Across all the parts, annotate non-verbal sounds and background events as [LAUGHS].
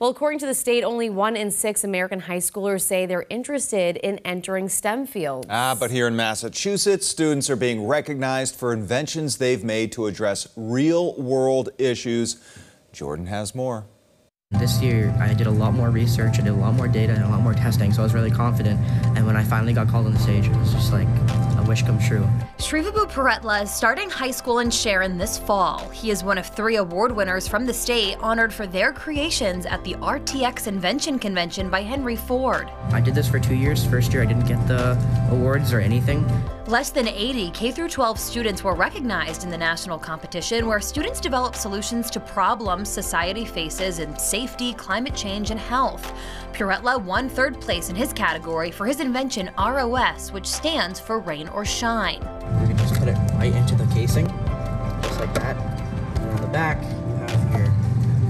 Well, according to the state, only one in six American high schoolers say they're interested in entering STEM fields. Ah, but here in Massachusetts, students are being recognized for inventions they've made to address real world issues. Jordan has more. This year, I did a lot more research, I did a lot more data, and a lot more testing, so I was really confident. And when I finally got called on the stage, it was just like a wish come true. Srivabu Paretla is starting high school in Sharon this fall. He is one of three award winners from the state honored for their creations at the RTX Invention Convention by Henry Ford. I did this for two years. First year, I didn't get the awards or anything. Less than 80 K 12 students were recognized in the national competition where students develop solutions to problems society faces in safety, climate change, and health. Puretla won third place in his category for his invention ROS, which stands for rain or shine. You can just put it right into the casing, just like that. And on the back,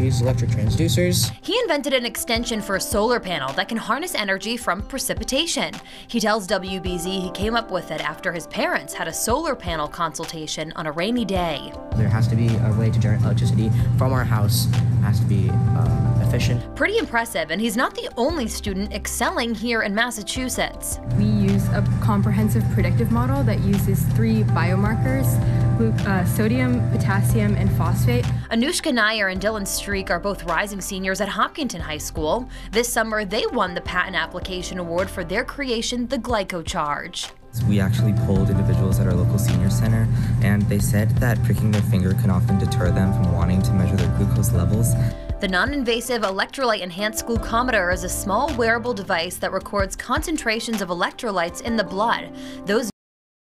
use electric transducers. He invented an extension for a solar panel that can harness energy from precipitation. He tells WBZ he came up with it after his parents had a solar panel consultation on a rainy day. There has to be a way to generate electricity from our house. It has to be uh, efficient. Pretty impressive, and he's not the only student excelling here in Massachusetts. We use a comprehensive predictive model that uses three biomarkers uh, sodium, potassium, and phosphate. Anushka Nair and Dylan Streak are both rising seniors at Hopkinton High School. This summer, they won the Patent Application Award for their creation, the GlycoCharge. We actually polled individuals at our local senior center, and they said that pricking their finger can often deter them from wanting to measure their glucose levels. The non-invasive electrolyte enhanced glucometer is a small wearable device that records concentrations of electrolytes in the blood. Those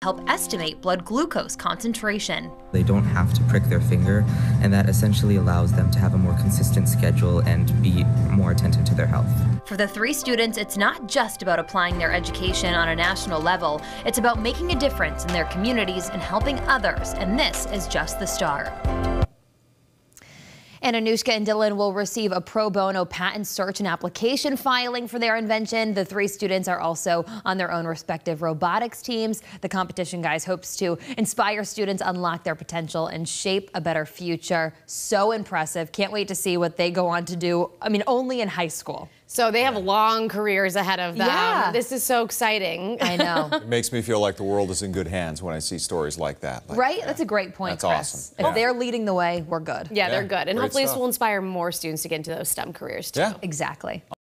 help estimate blood glucose concentration. They don't have to prick their finger, and that essentially allows them to have a more consistent schedule and be more attentive to their health. For the three students, it's not just about applying their education on a national level, it's about making a difference in their communities and helping others, and this is just the start. And Anushka and Dylan will receive a pro bono patent search and application filing for their invention. The three students are also on their own respective robotics teams. The competition, guys, hopes to inspire students, unlock their potential, and shape a better future. So impressive. Can't wait to see what they go on to do. I mean, only in high school. So they have long careers ahead of them. Yeah. This is so exciting. I know. [LAUGHS] it makes me feel like the world is in good hands when I see stories like that. Like, right? Yeah. That's a great point, That's Chris. awesome. If Yeah. they're leading the way, we're good. Yeah, they're good. And great hopefully this will inspire more students to get into those STEM careers too. Yeah. Exactly.